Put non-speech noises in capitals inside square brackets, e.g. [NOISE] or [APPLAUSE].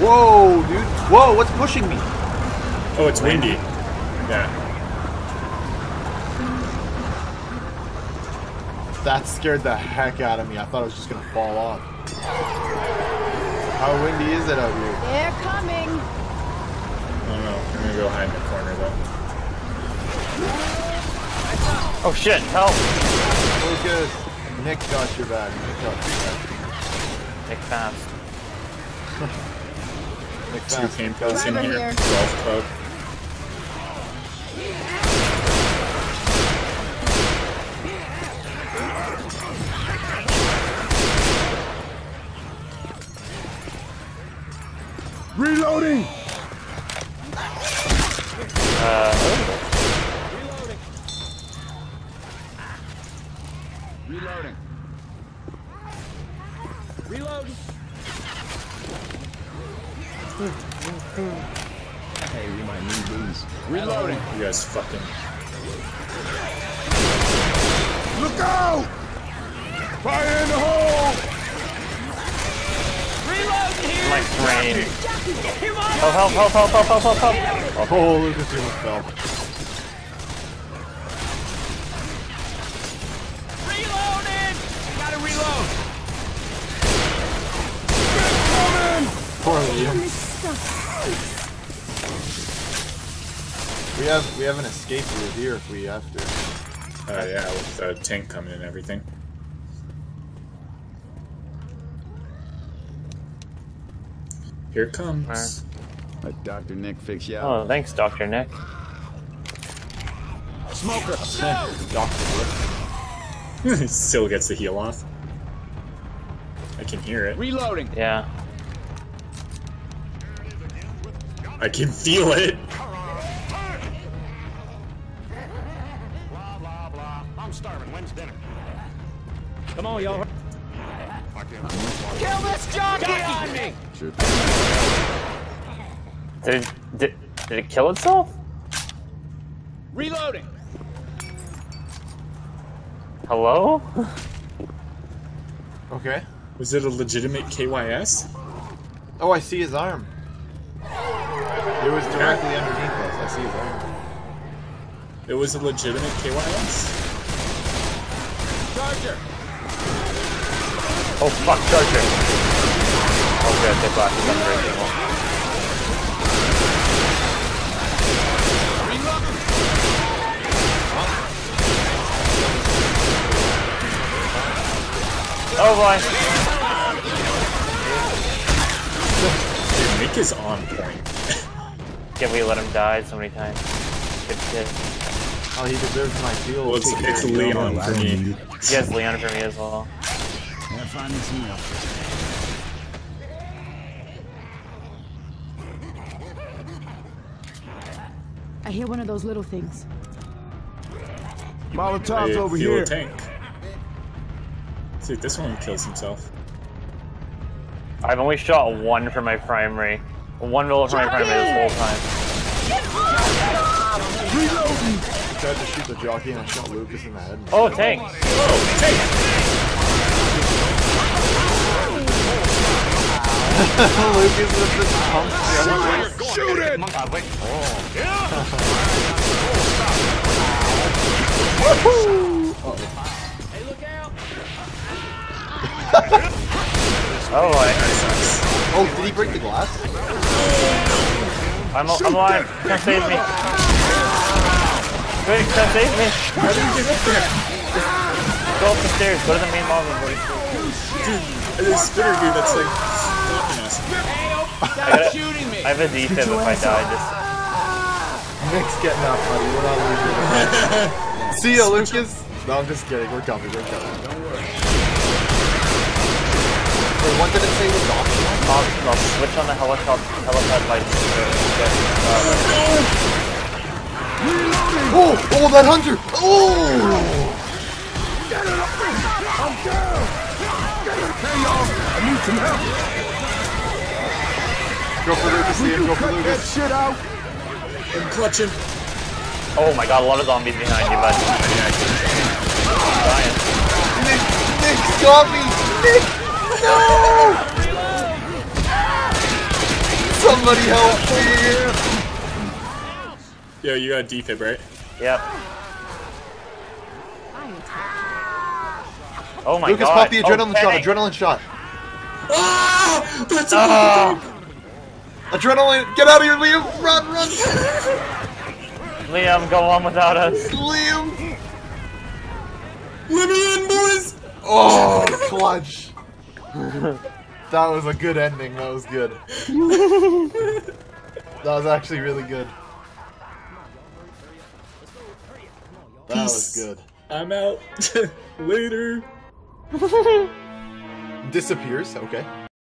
Whoa, dude. Whoa, what's pushing me? Oh, it's windy. Yeah. That scared the heck out of me. I thought it was just gonna fall off. How windy is it out here? They're coming. I don't know. I'm gonna go hide in the corner though. Oh shit, help! Lucas, Nick got your back. Nick got your back. Nick fast. [LAUGHS] Nick Two fast. paintballs in here. here. Golf club. Reloading! Uh, Reloading. Reloading. Hey, we might need these. Reloading. You guys fucking. Look out! Fire in the hole! Reloading here! my brain. Oh, help, help, help, help, help, help, help. Oh, Lucas, you almost fell. Reloading! Gotta reload! Poor Liam. We have we have an escape route here if we have to. Uh, yeah, with the tank coming and everything. Here it comes. Let Dr. Nick fix you Oh, thanks, Dr. Nick. Smoker! Doctor. [LAUGHS] Still gets the heal off. I can hear it. Reloading! Yeah. I can feel it. Blah, blah, blah. I'm starving. When's dinner? Come on, y'all. Kill this jockey on me! Did it, did, did it kill itself? Reloading! Hello? Okay. Was it a legitimate KYS? Oh, I see his arm. It was directly underneath us. I see it arm. It was a legitimate KYS? Charger! Oh, fuck, Charger. Oh, good, the glass is unbreakable. Reloading! Oh boy. Dude, Nick is on point. Can't we let him die so many times? Good kid. Oh, he deserves my fuel. Well, it's, it's. Leon for me. He has Leon for me as well. Yeah, find me some. I hear one of those little things. Molotov's over here. a tank. See this one kills himself. I've only shot one for my primary. One bullet for my primary this whole time. I tried to shoot the jockey and I shot Lucas in the head. Oh, tank! [LAUGHS] Lucas with the pump. Shoot it! Oh boy. Oh, Oh, oh, did he break the glass? I'm, I'm alive. Come save me. Quick, come save me. How did you get up there? Go up the stairs. Go to the main lobby. boys. Dude, there's spinner dude that's like stopping us. gotta- shooting me! I have a defib if I die. Just Nick's getting up, buddy. We're not losing. [LAUGHS] See ya, Lucas. No, I'm just kidding. We're coming. We're coming. Don't worry. Wait, what did it say was? I'll, I'll switch on the helicopter helipad lights. to get, uh, Oh, oh, that hunter. Oh. Get out! I need some help. Go for Lucas, Liam. Go for Lucas. Shit out! I'm clutching. oh my god, a lot of zombies behind you, bud. Dying. Nick, Nick, got me. Nick, no. Somebody help me! Yo, you got defib, right? Yep. Oh my Lucas, god. Lucas, pop the adrenaline oh, shot. Adrenaline shot. Ah! That's a Ah. Adrenaline. Get out of here, Liam. Run, run. Liam, go on without us. Liam. Let me in, boys! Oh, clutch. That was a good ending. That was good. [LAUGHS] that was actually really good. That was good. I'm out. [LAUGHS] Later. Disappears. Okay.